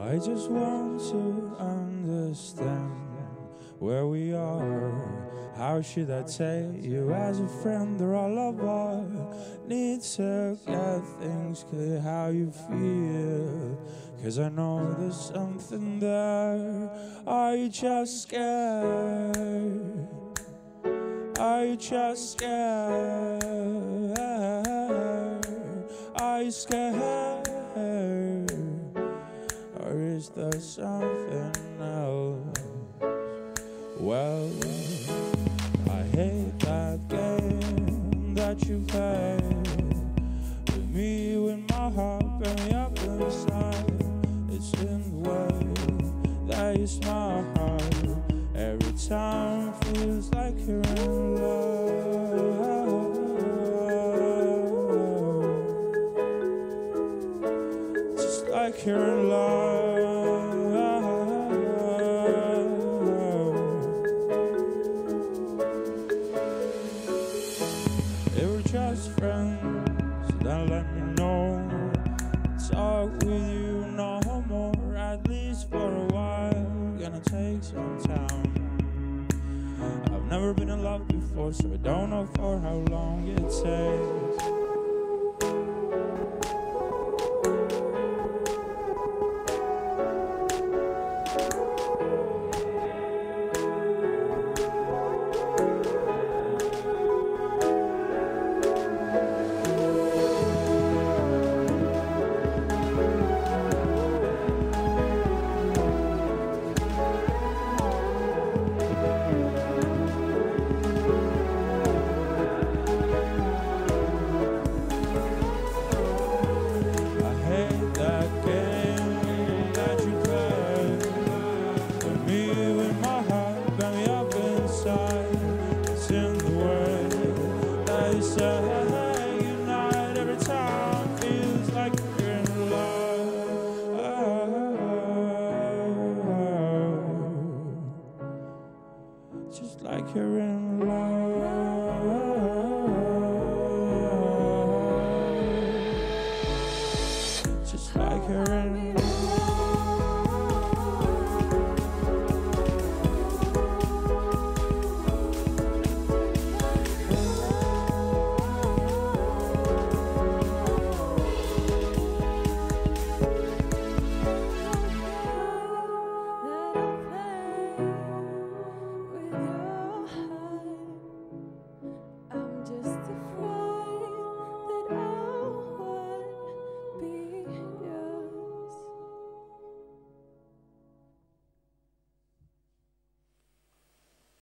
I just want to understand where we are. How should I take you as a friend or a lover? Need to get things clear how you feel. Cause I know there's something there. Are you just scared? Are you just scared? Are you scared? Is there something else? Well, I hate that game that you play with me with my heart burning up inside. It's in the way that you smile every time. Feels like you're in love, just like you're in love. Just friends, then let me know. Talk with you no more, at least for a while. Gonna take some time. I've never been in love before, so I don't know for how long it takes. Just like you're in love. Just like you're in